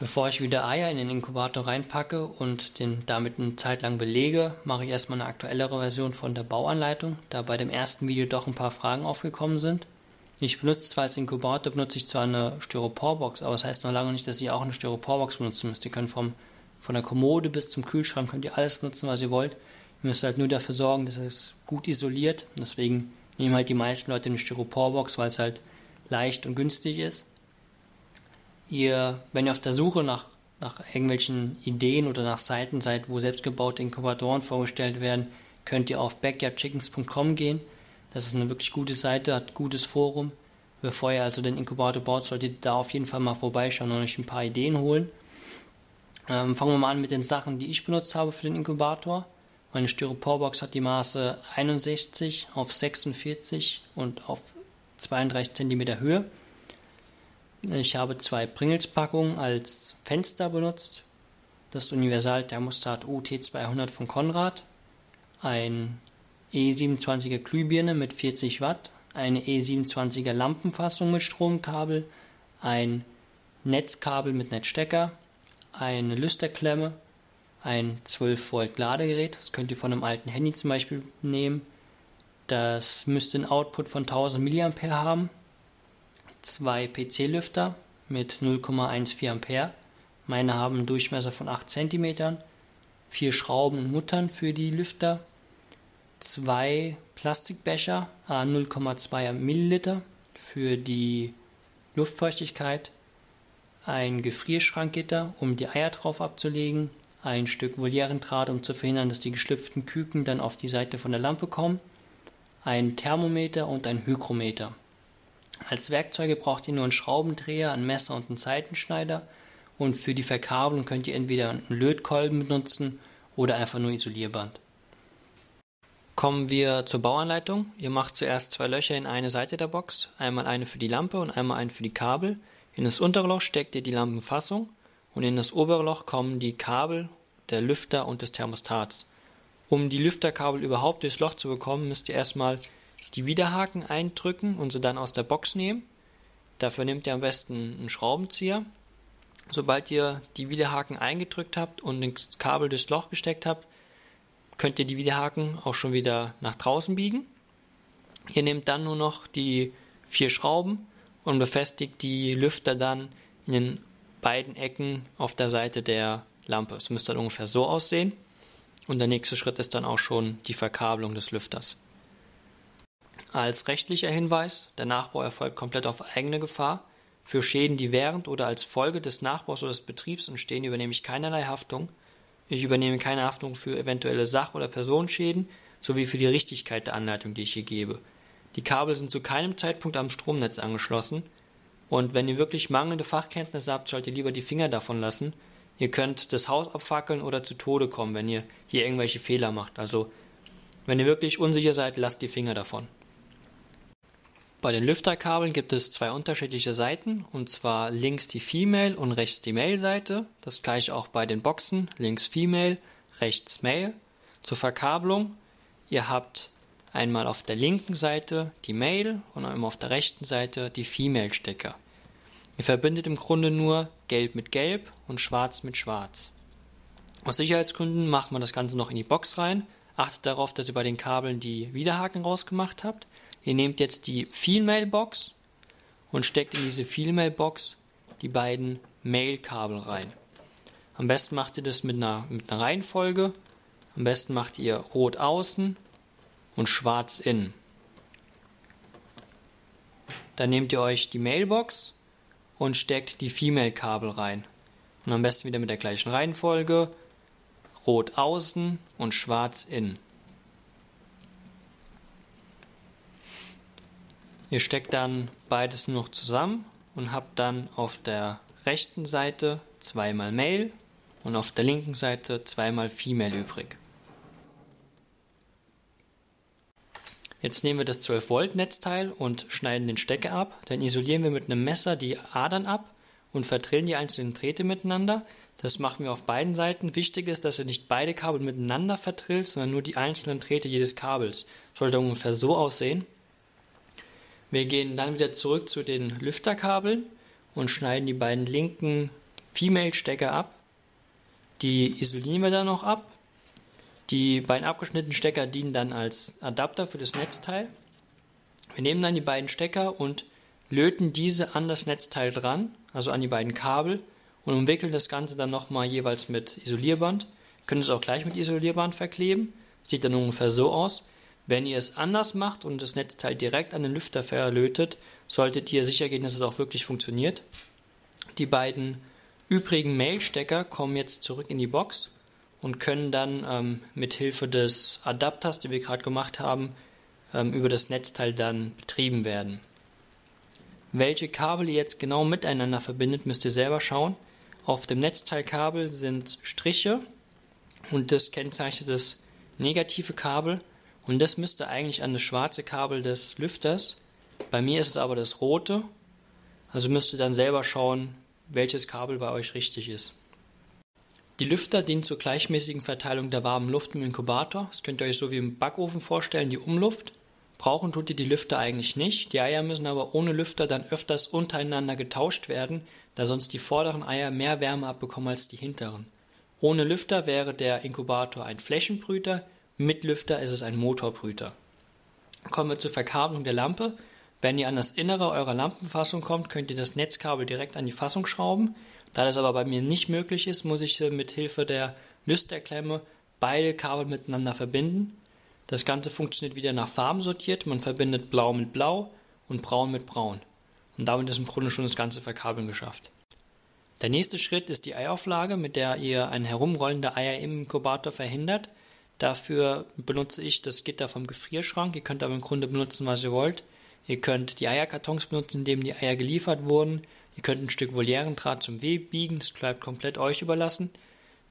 Bevor ich wieder Eier in den Inkubator reinpacke und den damit eine Zeit lang belege, mache ich erstmal eine aktuellere Version von der Bauanleitung, da bei dem ersten Video doch ein paar Fragen aufgekommen sind. Ich benutze zwar als Inkubator, benutze ich zwar eine Styroporbox, aber das heißt noch lange nicht, dass ihr auch eine Styroporbox benutzen müsst. Ihr könnt vom, von der Kommode bis zum Kühlschrank könnt ihr alles benutzen, was ihr wollt. Ihr müsst halt nur dafür sorgen, dass es gut isoliert. Deswegen nehmen halt die meisten Leute eine Styroporbox, weil es halt leicht und günstig ist ihr, wenn ihr auf der Suche nach, nach irgendwelchen Ideen oder nach Seiten seid, wo selbstgebaute Inkubatoren vorgestellt werden, könnt ihr auf backyardchickens.com gehen. Das ist eine wirklich gute Seite, hat gutes Forum. Bevor ihr also den Inkubator baut, solltet ihr da auf jeden Fall mal vorbeischauen und euch ein paar Ideen holen. Ähm, fangen wir mal an mit den Sachen, die ich benutzt habe für den Inkubator. Meine Styroporbox hat die Maße 61 auf 46 und auf 32 cm Höhe. Ich habe zwei Pringles-Packungen als Fenster benutzt. Das Universal Thermostat UT200 von Konrad. Ein E27er Glühbirne mit 40 Watt. Eine E27er Lampenfassung mit Stromkabel. Ein Netzkabel mit Netzstecker. Eine Lüsterklemme. Ein 12 Volt Ladegerät. Das könnt ihr von einem alten Handy zum Beispiel nehmen. Das müsste einen Output von 1000 mA haben zwei PC-Lüfter mit 0,14 Ampere. Meine haben einen Durchmesser von 8 cm, vier Schrauben und Muttern für die Lüfter, zwei Plastikbecher, 0,2 Milliliter für die Luftfeuchtigkeit, ein Gefrierschrankgitter, um die Eier drauf abzulegen, ein Stück Volierendraht, um zu verhindern, dass die geschlüpften Küken dann auf die Seite von der Lampe kommen, ein Thermometer und ein Hygrometer. Als Werkzeuge braucht ihr nur einen Schraubendreher, ein Messer und einen Seitenschneider. Und für die Verkabelung könnt ihr entweder einen Lötkolben benutzen oder einfach nur Isolierband. Kommen wir zur Bauanleitung. Ihr macht zuerst zwei Löcher in eine Seite der Box, einmal eine für die Lampe und einmal eine für die Kabel. In das untere Loch steckt ihr die Lampenfassung und in das obere Loch kommen die Kabel, der Lüfter und des Thermostats. Um die Lüfterkabel überhaupt durchs Loch zu bekommen, müsst ihr erstmal die Widerhaken eindrücken und sie dann aus der Box nehmen. Dafür nehmt ihr am besten einen Schraubenzieher. Sobald ihr die Widerhaken eingedrückt habt und das Kabel durchs Loch gesteckt habt, könnt ihr die Widerhaken auch schon wieder nach draußen biegen. Ihr nehmt dann nur noch die vier Schrauben und befestigt die Lüfter dann in den beiden Ecken auf der Seite der Lampe. Es müsste dann ungefähr so aussehen. Und der nächste Schritt ist dann auch schon die Verkabelung des Lüfters. Als rechtlicher Hinweis: Der Nachbau erfolgt komplett auf eigene Gefahr. Für Schäden, die während oder als Folge des Nachbaus oder des Betriebs entstehen, übernehme ich keinerlei Haftung. Ich übernehme keine Haftung für eventuelle Sach- oder Personenschäden sowie für die Richtigkeit der Anleitung, die ich hier gebe. Die Kabel sind zu keinem Zeitpunkt am Stromnetz angeschlossen. Und wenn ihr wirklich mangelnde Fachkenntnisse habt, solltet ihr lieber die Finger davon lassen. Ihr könnt das Haus abfackeln oder zu Tode kommen, wenn ihr hier irgendwelche Fehler macht. Also, wenn ihr wirklich unsicher seid, lasst die Finger davon. Bei den Lüfterkabeln gibt es zwei unterschiedliche Seiten, und zwar links die Female und rechts die Male-Seite. Das gleiche auch bei den Boxen, links Female, rechts Male. Zur Verkabelung, ihr habt einmal auf der linken Seite die Male und einmal auf der rechten Seite die Female-Stecker. Ihr verbindet im Grunde nur Gelb mit Gelb und Schwarz mit Schwarz. Aus Sicherheitsgründen macht man das Ganze noch in die Box rein. Achtet darauf, dass ihr bei den Kabeln die Widerhaken rausgemacht habt. Ihr nehmt jetzt die Female Box und steckt in diese Female Box die beiden Mail-Kabel rein. Am besten macht ihr das mit einer, mit einer Reihenfolge. Am besten macht ihr rot außen und schwarz innen. Dann nehmt ihr euch die Mailbox und steckt die Female-Kabel rein. Und am besten wieder mit der gleichen Reihenfolge. Rot außen und schwarz innen. Ihr steckt dann beides nur noch zusammen und habt dann auf der rechten Seite zweimal Male und auf der linken Seite zweimal Female übrig. Jetzt nehmen wir das 12 Volt Netzteil und schneiden den Stecker ab. Dann isolieren wir mit einem Messer die Adern ab und verdrillen die einzelnen Drähte miteinander. Das machen wir auf beiden Seiten. Wichtig ist, dass ihr nicht beide Kabel miteinander verdrillt, sondern nur die einzelnen Drähte jedes Kabels. Sollte ungefähr so aussehen. Wir gehen dann wieder zurück zu den Lüfterkabeln und schneiden die beiden linken Female-Stecker ab. Die isolieren wir dann noch ab. Die beiden abgeschnittenen Stecker dienen dann als Adapter für das Netzteil. Wir nehmen dann die beiden Stecker und löten diese an das Netzteil dran, also an die beiden Kabel und umwickeln das Ganze dann nochmal jeweils mit Isolierband. Können es auch gleich mit Isolierband verkleben. Sieht dann ungefähr so aus. Wenn ihr es anders macht und das Netzteil direkt an den Lüfter verlötet, solltet ihr sicher gehen, dass es auch wirklich funktioniert. Die beiden übrigen Mailstecker kommen jetzt zurück in die Box und können dann ähm, mit Hilfe des Adapters, den wir gerade gemacht haben, ähm, über das Netzteil dann betrieben werden. Welche Kabel ihr jetzt genau miteinander verbindet, müsst ihr selber schauen. Auf dem Netzteilkabel sind Striche und das kennzeichnet das negative Kabel und das müsste eigentlich an das schwarze Kabel des Lüfters. Bei mir ist es aber das rote. Also müsst ihr dann selber schauen, welches Kabel bei euch richtig ist. Die Lüfter dienen zur gleichmäßigen Verteilung der warmen Luft im Inkubator. Das könnt ihr euch so wie im Backofen vorstellen, die Umluft. Brauchen tut ihr die Lüfter eigentlich nicht. Die Eier müssen aber ohne Lüfter dann öfters untereinander getauscht werden, da sonst die vorderen Eier mehr Wärme abbekommen als die hinteren. Ohne Lüfter wäre der Inkubator ein Flächenbrüter, mit Lüfter ist es ein Motorbrüter. Kommen wir zur Verkabelung der Lampe. Wenn ihr an das Innere eurer Lampenfassung kommt, könnt ihr das Netzkabel direkt an die Fassung schrauben. Da das aber bei mir nicht möglich ist, muss ich mit Hilfe der Lüsterklemme beide Kabel miteinander verbinden. Das Ganze funktioniert wieder nach Farben sortiert. Man verbindet Blau mit Blau und Braun mit Braun. Und damit ist im Grunde schon das ganze Verkabeln geschafft. Der nächste Schritt ist die Eiauflage, mit der ihr ein Herumrollen der Eier im Inkubator verhindert. Dafür benutze ich das Gitter vom Gefrierschrank. Ihr könnt aber im Grunde benutzen, was ihr wollt. Ihr könnt die Eierkartons benutzen, in denen die Eier geliefert wurden. Ihr könnt ein Stück Volierendraht zum Weh biegen, das bleibt komplett euch überlassen.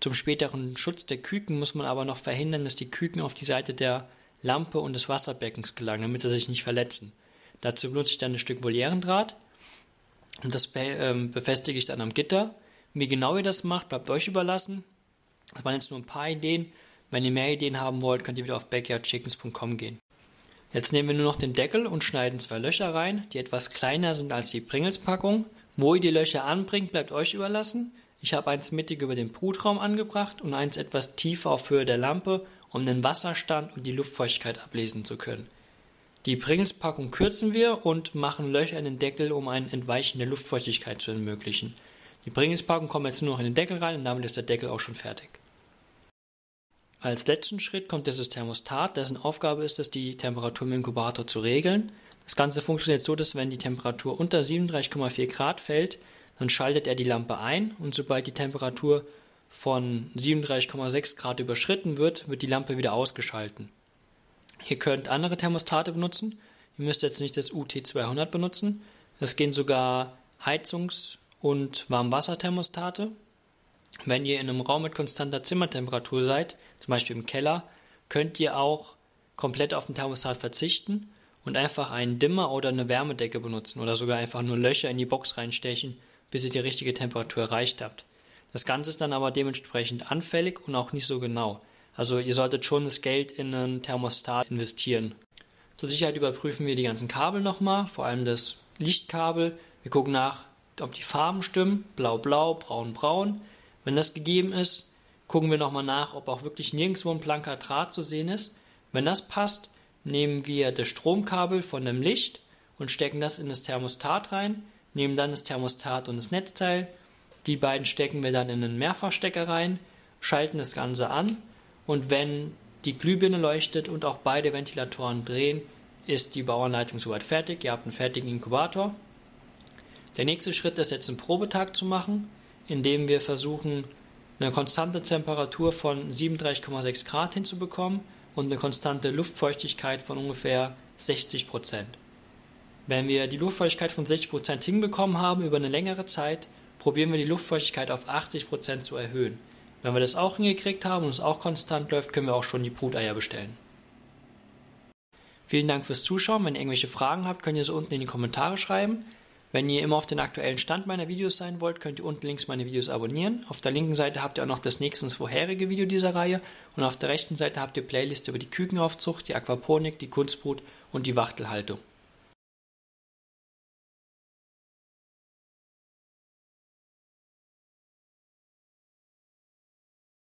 Zum späteren Schutz der Küken muss man aber noch verhindern, dass die Küken auf die Seite der Lampe und des Wasserbeckens gelangen, damit sie sich nicht verletzen. Dazu benutze ich dann ein Stück Volierendraht und das ähm, befestige ich dann am Gitter. Wie genau ihr das macht, bleibt euch überlassen. Das waren jetzt nur ein paar Ideen. Wenn ihr mehr Ideen haben wollt, könnt ihr wieder auf backyardchickens.com gehen. Jetzt nehmen wir nur noch den Deckel und schneiden zwei Löcher rein, die etwas kleiner sind als die Pringles-Packung. Wo ihr die Löcher anbringt, bleibt euch überlassen. Ich habe eins mittig über den Brutraum angebracht und eins etwas tiefer auf Höhe der Lampe, um den Wasserstand und die Luftfeuchtigkeit ablesen zu können. Die Pringles-Packung kürzen wir und machen Löcher in den Deckel, um ein Entweichen der Luftfeuchtigkeit zu ermöglichen. Die Pringles-Packung kommt jetzt nur noch in den Deckel rein und damit ist der Deckel auch schon fertig. Als letzten Schritt kommt dieses Thermostat, dessen Aufgabe ist es, die Temperatur im Inkubator zu regeln. Das Ganze funktioniert so, dass wenn die Temperatur unter 37,4 Grad fällt, dann schaltet er die Lampe ein und sobald die Temperatur von 37,6 Grad überschritten wird, wird die Lampe wieder ausgeschalten. Ihr könnt andere Thermostate benutzen. Ihr müsst jetzt nicht das UT200 benutzen. Es gehen sogar Heizungs- und Warmwasserthermostate. Wenn ihr in einem Raum mit konstanter Zimmertemperatur seid, zum Beispiel im Keller, könnt ihr auch komplett auf den Thermostat verzichten und einfach einen Dimmer oder eine Wärmedecke benutzen oder sogar einfach nur Löcher in die Box reinstechen, bis ihr die richtige Temperatur erreicht habt. Das Ganze ist dann aber dementsprechend anfällig und auch nicht so genau. Also ihr solltet schon das Geld in einen Thermostat investieren. Zur Sicherheit überprüfen wir die ganzen Kabel nochmal, vor allem das Lichtkabel. Wir gucken nach, ob die Farben stimmen, blau-blau, braun-braun. Wenn das gegeben ist, gucken wir nochmal nach, ob auch wirklich nirgendwo ein blanker Draht zu sehen ist. Wenn das passt, nehmen wir das Stromkabel von dem Licht und stecken das in das Thermostat rein, nehmen dann das Thermostat und das Netzteil. Die beiden stecken wir dann in einen Mehrfachstecker rein, schalten das Ganze an und wenn die Glühbirne leuchtet und auch beide Ventilatoren drehen, ist die Bauanleitung soweit fertig. Ihr habt einen fertigen Inkubator. Der nächste Schritt ist jetzt einen Probetag zu machen indem wir versuchen, eine konstante Temperatur von 37,6 Grad hinzubekommen und eine konstante Luftfeuchtigkeit von ungefähr 60 Prozent. Wenn wir die Luftfeuchtigkeit von 60 Prozent hinbekommen haben über eine längere Zeit, probieren wir die Luftfeuchtigkeit auf 80 Prozent zu erhöhen. Wenn wir das auch hingekriegt haben und es auch konstant läuft, können wir auch schon die Bruteier bestellen. Vielen Dank fürs Zuschauen. Wenn ihr irgendwelche Fragen habt, könnt ihr sie unten in die Kommentare schreiben. Wenn ihr immer auf den aktuellen Stand meiner Videos sein wollt, könnt ihr unten links meine Videos abonnieren. Auf der linken Seite habt ihr auch noch das nächste und vorherige Video dieser Reihe. Und auf der rechten Seite habt ihr Playlist über die Kükenaufzucht, die Aquaponik, die Kunstbrut und die Wachtelhaltung.